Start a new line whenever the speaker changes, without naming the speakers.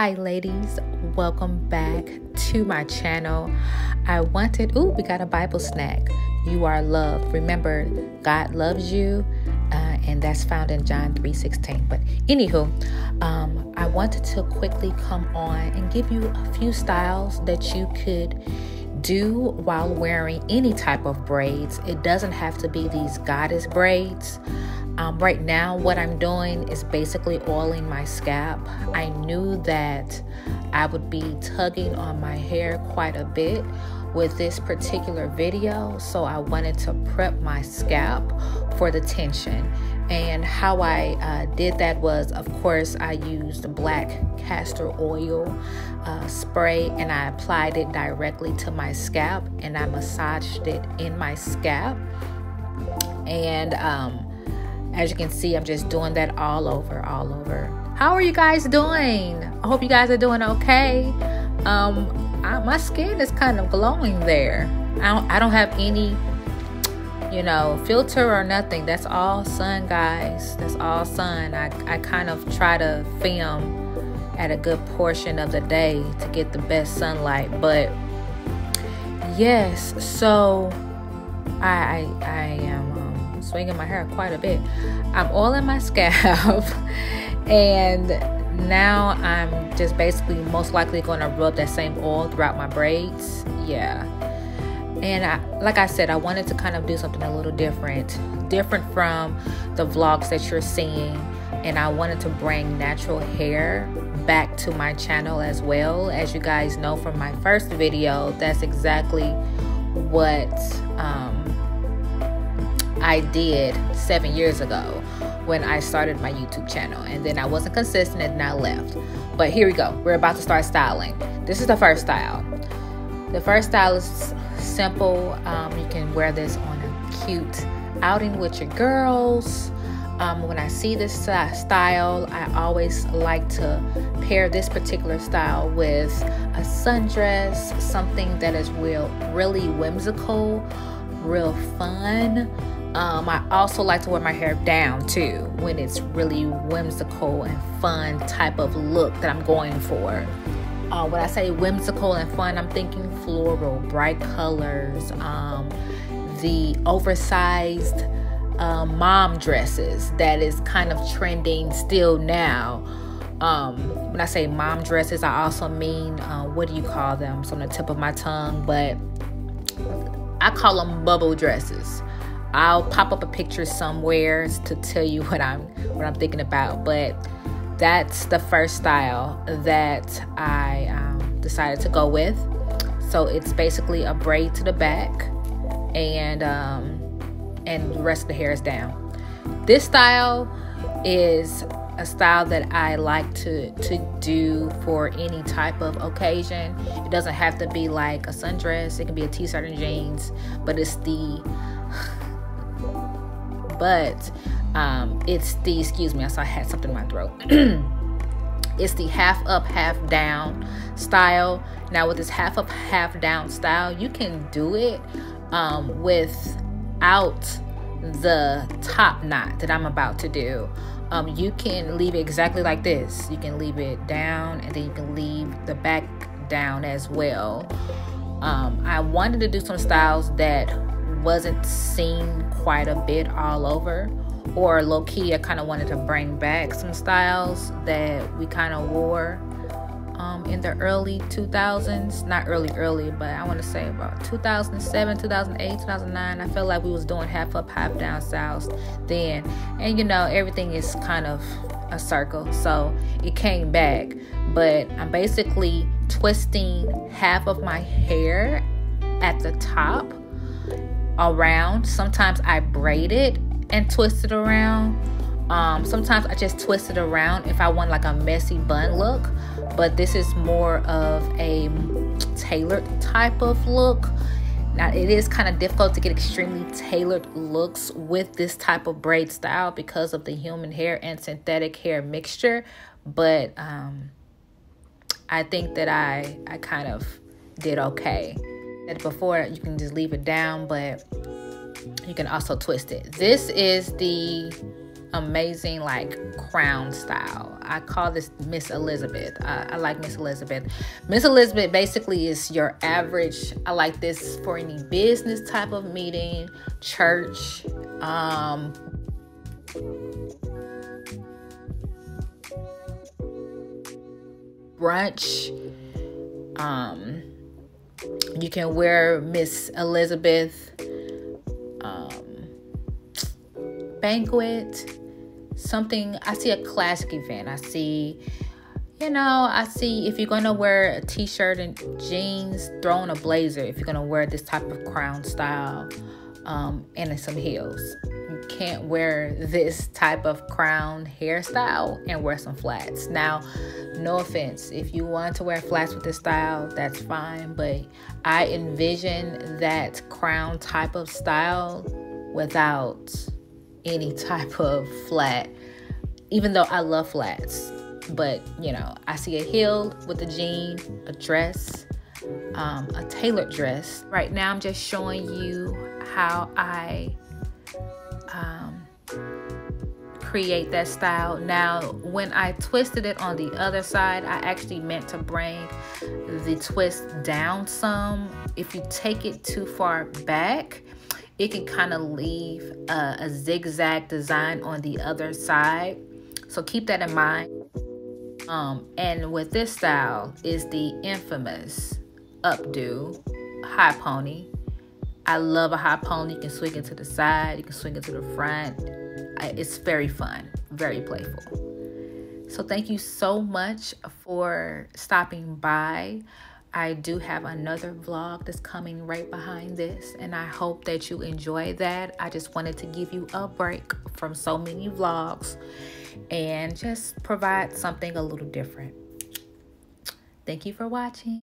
Hi, ladies. Welcome back to my channel. I wanted, ooh, we got a Bible snack. You are loved. Remember, God loves you, uh, and that's found in John 3:16. But anywho, um, I wanted to quickly come on and give you a few styles that you could do while wearing any type of braids. It doesn't have to be these goddess braids. Um, right now, what I'm doing is basically oiling my scalp. I knew that I would be tugging on my hair quite a bit with this particular video, so I wanted to prep my scalp for the tension. And how I uh, did that was, of course, I used black castor oil uh, spray and I applied it directly to my scalp and I massaged it in my scalp. And um, as you can see, I'm just doing that all over, all over. How are you guys doing? I hope you guys are doing okay. Um, I, my skin is kind of glowing there. I don't, I don't have any, you know, filter or nothing. That's all sun, guys. That's all sun. I, I kind of try to film at a good portion of the day to get the best sunlight. But yes, so I, I, I am um, swinging my hair quite a bit. I'm oiling my scalp and now I'm just basically most likely going to rub that same oil throughout my braids. Yeah. And I, like I said, I wanted to kind of do something a little different, different from the vlogs that you're seeing. And I wanted to bring natural hair back to my channel as well. As you guys know from my first video, that's exactly what um, I did seven years ago when I started my YouTube channel. And then I wasn't consistent and I left. But here we go. We're about to start styling. This is the first style. The first style is simple. Um, you can wear this on a cute outing with your girls. Um, when I see this style, I always like to pair this particular style with a sundress, something that is real, really whimsical, real fun. Um, I also like to wear my hair down too when it's really whimsical and fun type of look that I'm going for. Uh, when I say whimsical and fun, I'm thinking floral, bright colors, um, the oversized uh, mom dresses that is kind of trending still now. Um, when I say mom dresses, I also mean uh, what do you call them? It's on the tip of my tongue, but I call them bubble dresses. I'll pop up a picture somewhere to tell you what I'm what I'm thinking about. But that's the first style that I um, decided to go with. So it's basically a braid to the back, and um, and the rest of the hair is down. This style is a style that I like to to do for any type of occasion. It doesn't have to be like a sundress. It can be a t-shirt and jeans, but it's the but um, it's the, excuse me, I saw I had something in my throat. it's the half up, half down style. Now, with this half up, half down style, you can do it um, without the top knot that I'm about to do. Um, you can leave it exactly like this. You can leave it down and then you can leave the back down as well. Um, I wanted to do some styles that wasn't seen quite a bit all over or low key I kind of wanted to bring back some styles that we kind of wore um, in the early 2000s not early early but I want to say about 2007 2008 2009 I felt like we was doing half up half down styles then. And you know everything is kind of a circle so it came back. But I'm basically twisting half of my hair at the top around. Sometimes I braid it and twist it around. Um, sometimes I just twist it around if I want like a messy bun look. But this is more of a tailored type of look. Now it is kind of difficult to get extremely tailored looks with this type of braid style because of the human hair and synthetic hair mixture. But um, I think that I I kind of did okay before you can just leave it down but you can also twist it this is the amazing like crown style. I call this Miss Elizabeth. Uh, I like Miss Elizabeth. Miss Elizabeth basically is your average. I like this for any business type of meeting, church, um, brunch. Um, you can wear Miss Elizabeth banquet, something. I see a classic event. I see, you know, I see if you're gonna wear a t-shirt and jeans, throw on a blazer. If you're gonna wear this type of crown style, um, and some heels. You can't wear this type of crown hairstyle and wear some flats. Now, no offense, if you want to wear flats with this style, that's fine, but I envision that crown type of style without any type of flat, even though I love flats. But you know, I see a heel with a jean, a dress, um, a tailored dress. Right now, I'm just showing you how I um, create that style. Now, when I twisted it on the other side, I actually meant to bring the twist down some. If you take it too far back, it can kind of leave a, a zigzag design on the other side. So keep that in mind. Um, and with this style is the infamous updo high pony. I love a high pony. You can swing it to the side, you can swing it to the front. It's very fun, very playful. So, thank you so much for stopping by. I do have another vlog that's coming right behind this, and I hope that you enjoy that. I just wanted to give you a break from so many vlogs and just provide something a little different. Thank you for watching.